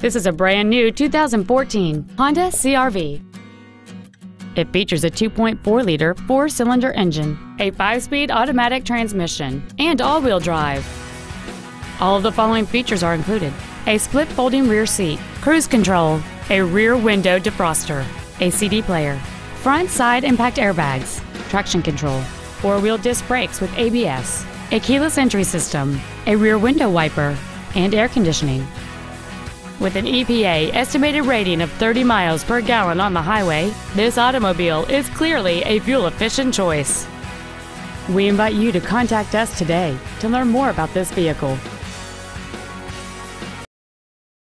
This is a brand new 2014 Honda CRV. It features a 2.4-liter four-cylinder engine, a five-speed automatic transmission, and all-wheel drive. All of the following features are included. A split folding rear seat, cruise control, a rear window defroster, a CD player, front side impact airbags, traction control, four-wheel disc brakes with ABS, a keyless entry system, a rear window wiper, and air conditioning. With an EPA estimated rating of 30 miles per gallon on the highway, this automobile is clearly a fuel-efficient choice. We invite you to contact us today to learn more about this vehicle.